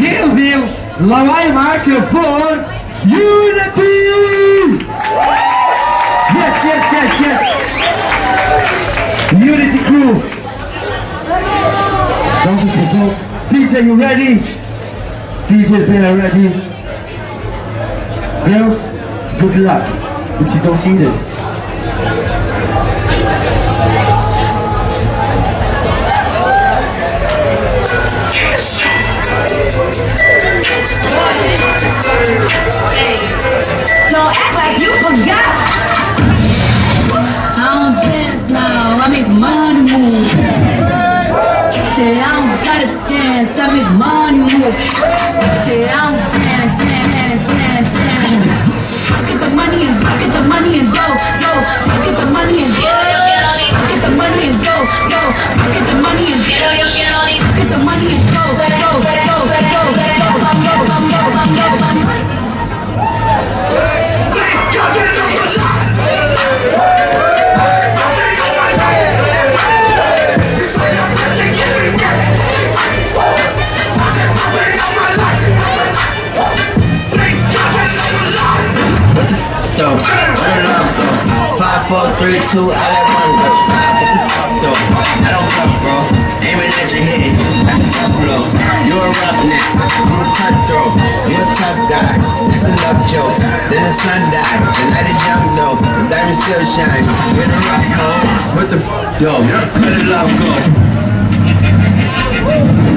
heel lawaai maken voor Unity! Yes, yes, yes, yes! Unity crew! Dansers persoon. DJ, you ready? DJ's been ready. Girls, good luck, but you don't need it. Say I don't gotta dance, I make money move. Say I don't dance, though. It up though? Five, four, three, two, I let one go. What the fuck though? I don't fuck, bro. Aiming at your head, like a buffalo. You a roughneck, I'm a cutthroat. You a tough guy, it's a love joke. Then the sun died, the night is young though. The diamond still shine. You're the rough hole. What the fuck though? Let it love go.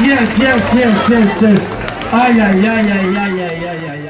yes, yes, yes, yes, yes. Ay, ay, ay, ay, ay, ay, ay, ay.